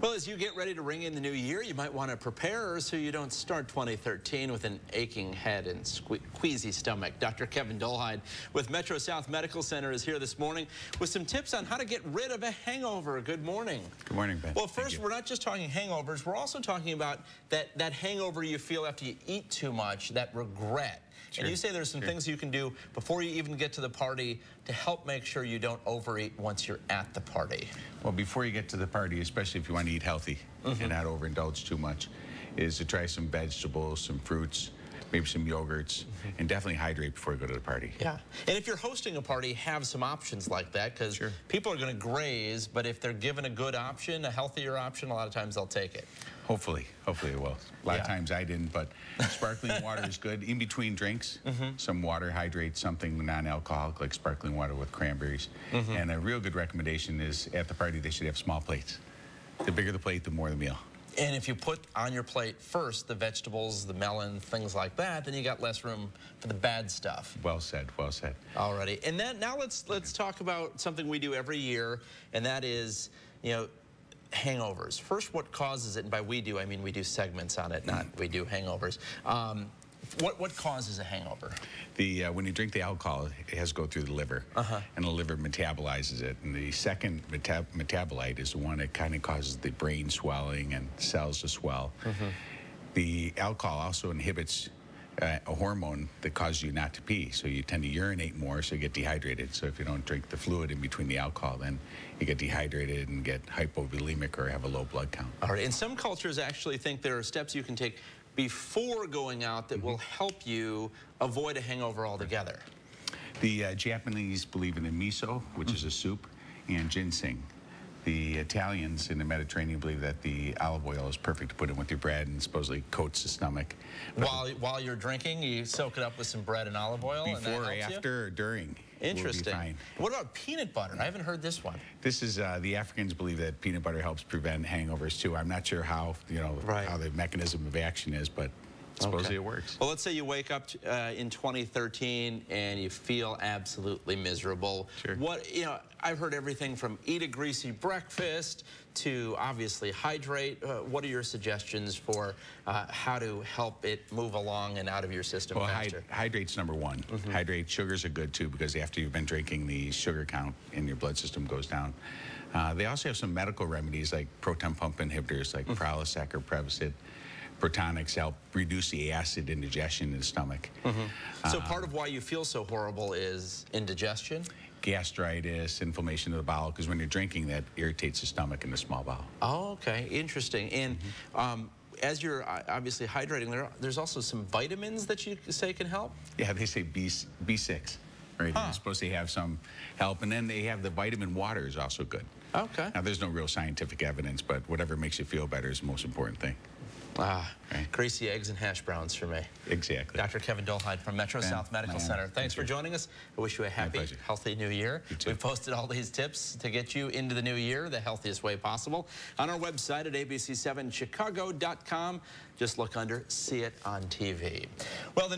Well, as you get ready to ring in the new year, you might want to prepare so you don't start 2013 with an aching head and queasy stomach. Dr. Kevin Dolehide with MetroSouth Medical Center is here this morning with some tips on how to get rid of a hangover. Good morning. Good morning, Ben. Well, first, we're not just talking hangovers. We're also talking about that, that hangover you feel after you eat too much, that regret. Sure. And you say there's some sure. things you can do before you even get to the party to help make sure you don't overeat once you're at the party. Well, before you get to the party, especially if you want to eat healthy mm -hmm. and not overindulge too much, is to try some vegetables, some fruits, maybe some yogurts, and definitely hydrate before you go to the party. Yeah, and if you're hosting a party, have some options like that because sure. people are going to graze, but if they're given a good option, a healthier option, a lot of times they'll take it. Hopefully, hopefully it will. A lot yeah. of times I didn't, but sparkling water is good. In between drinks, mm -hmm. some water hydrate, something non-alcoholic like sparkling water with cranberries. Mm -hmm. And a real good recommendation is at the party they should have small plates. The bigger the plate, the more the meal. And if you put on your plate first the vegetables, the melon, things like that, then you got less room for the bad stuff. Well said, well said. Alrighty, and then now let's let's talk about something we do every year, and that is, you know, hangovers. First, what causes it, and by we do, I mean we do segments on it, not we do hangovers. Um, what, what causes a hangover? The uh, When you drink the alcohol, it has to go through the liver, uh -huh. and the liver metabolizes it. And the second meta metabolite is the one that kind of causes the brain swelling and cells to swell. Mm -hmm. The alcohol also inhibits uh, a hormone that causes you not to pee. So you tend to urinate more, so you get dehydrated. So if you don't drink the fluid in between the alcohol, then you get dehydrated and get hypovolemic or have a low blood count. All right. And some cultures actually think there are steps you can take before going out that mm -hmm. will help you avoid a hangover altogether. The uh, Japanese believe in the miso, which mm -hmm. is a soup, and ginseng. The Italians in the Mediterranean believe that the olive oil is perfect to put in with your bread and supposedly coats the stomach. while while you're drinking, you soak it up with some bread and olive oil. Before, or after, you? or during. Interesting. What about peanut butter? I haven't heard this one. This is uh, the Africans believe that peanut butter helps prevent hangovers too. I'm not sure how you know right. how the mechanism of action is, but Supposedly okay. it works. Well, let's say you wake up uh, in 2013 and you feel absolutely miserable. Sure. What, you know, I've heard everything from eat a greasy breakfast to obviously hydrate. Uh, what are your suggestions for uh, how to help it move along and out of your system well, faster? hydrate's number one. Mm -hmm. Hydrate. Sugars are good too because after you've been drinking, the sugar count in your blood system goes down. Uh, they also have some medical remedies like proton pump inhibitors like mm -hmm. Prilosec or Prevacid. Protonix help reduce the acid indigestion in the stomach. Mm -hmm. So uh, part of why you feel so horrible is indigestion? Gastritis, inflammation of the bowel, because when you're drinking, that irritates the stomach and the small bowel. Oh, okay, interesting. And mm -hmm. um, as you're uh, obviously hydrating, there, there's also some vitamins that you say can help? Yeah, they say B, B6 right? Huh. It's supposed to have some help. And then they have the vitamin water is also good. Okay. Now, there's no real scientific evidence, but whatever makes you feel better is the most important thing. Ah, right. greasy eggs and hash browns for me. Exactly. Dr. Kevin Dolehide from Metro ben, South Medical Center. Thanks for joining us. I wish you a happy, healthy new year. We've posted all these tips to get you into the new year the healthiest way possible on our website at abc7chicago.com. Just look under See It on TV. Well, the